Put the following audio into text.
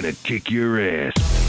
gonna kick your ass.